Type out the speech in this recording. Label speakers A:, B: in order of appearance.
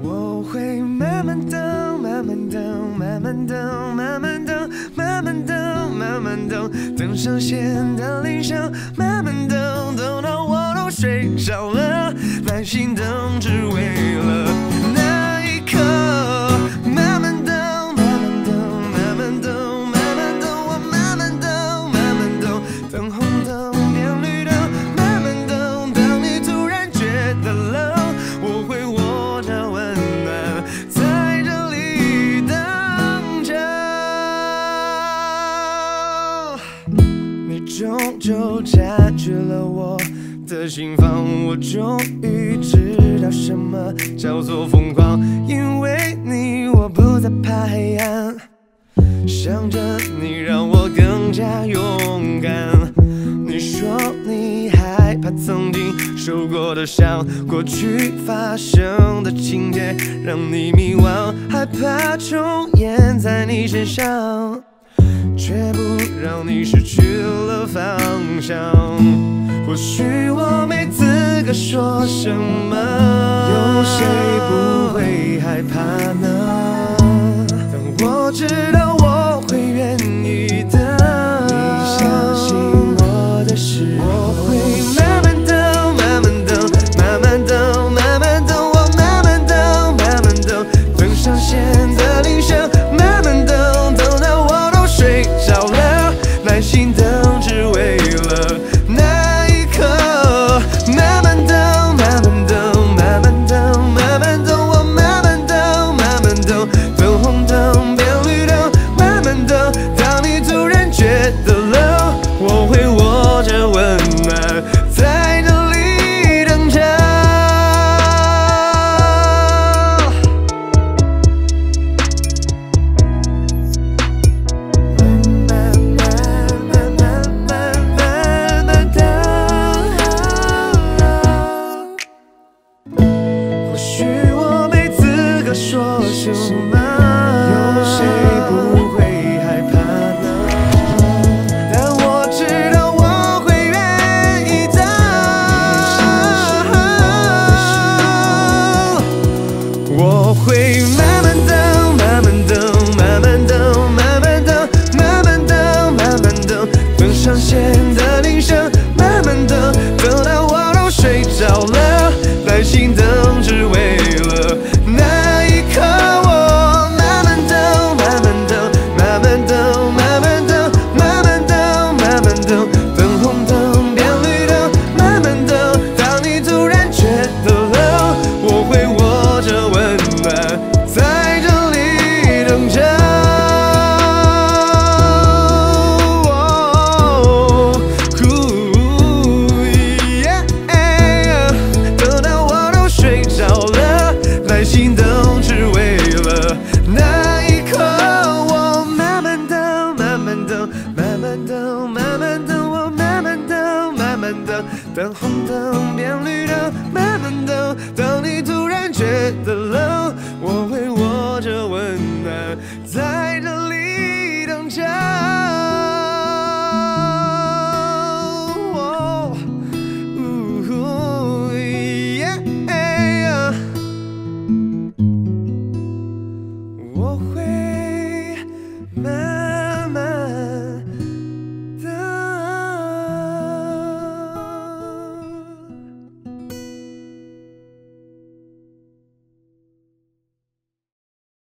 A: 我会慢慢等，慢慢等，慢慢等，慢慢等，慢慢等，慢慢等，等上线的铃声，慢慢等，等到我都睡着了，耐心终究占据了我的心房，我终于知道什么叫做疯狂，因为你我不再怕黑暗，想着你让我更加勇敢。你说你害怕曾经受过的伤，过去发生的情节让你迷惘，害怕重演在你身上。让你失去了方向。或许我没资格说什么，有谁不会害怕呢？说什么，有谁不会害怕呢？但我知道我会愿意的。我会慢慢等，慢慢等，慢慢等，慢慢等，慢慢等，慢慢等，等上线的铃声，等，等红灯变绿灯，慢慢等。当你突然觉得冷，我会握着温暖在这里等着。耶，我会慢。